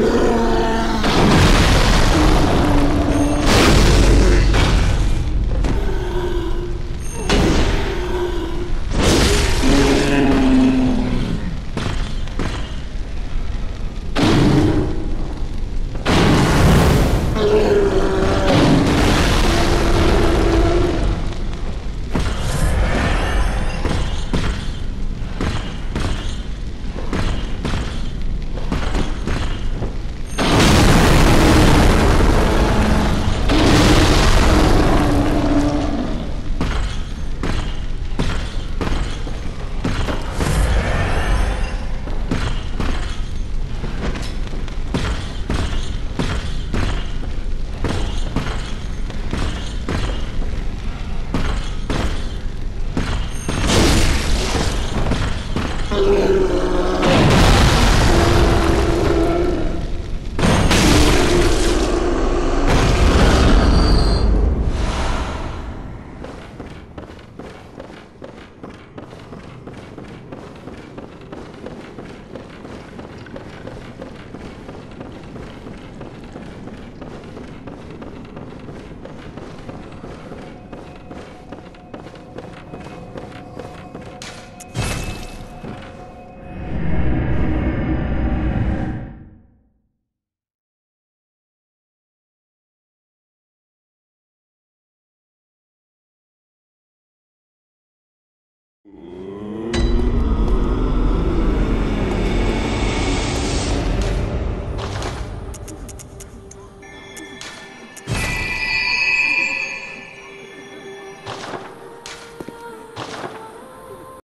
you. Thank you. Ooh.